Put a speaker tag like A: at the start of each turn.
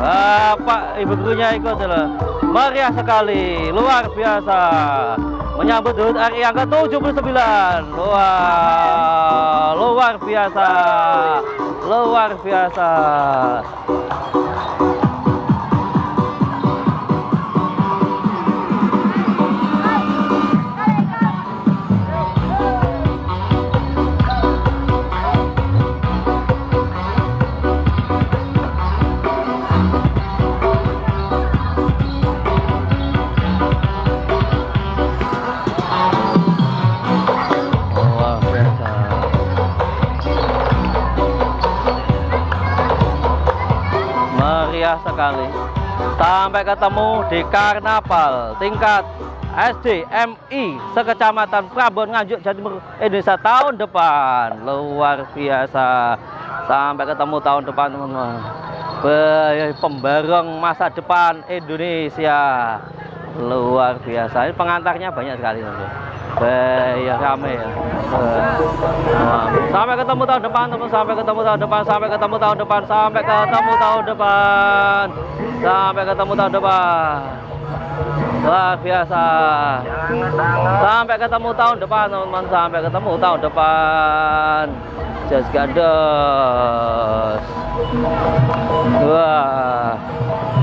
A: bapak ibu gurunya itu adalah meriah sekali. Luar biasa. Menyambut HUT RI yang ke-79 wah luar biasa. Luar biasa meriah sekali. Sampai ketemu di karnaval tingkat SD MI sekecamatan Prabon Nganjuk Jawa Timur Indonesia tahun depan. Luar biasa. Sampai ketemu tahun depan teman-teman. Pembareng masa depan Indonesia. Luar biasa. Ini pengantarnya banyak sekali teman-teman ya rame ya. Nah, sampai ketemu tahun depan teman sampai ketemu tahun depan sampai ketemu tahun depan sampai ketemu tahun depan. Sampai ketemu tahun depan. Luar biasa. Sampai ketemu tahun depan teman-teman. Sampai ketemu tahun depan. Just gados wah